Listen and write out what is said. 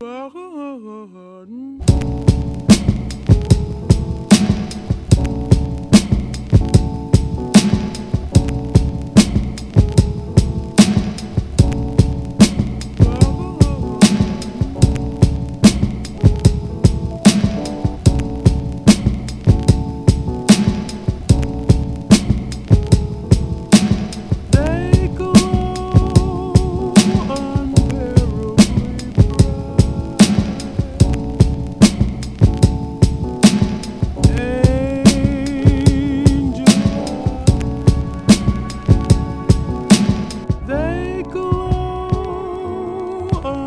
Bye. oh.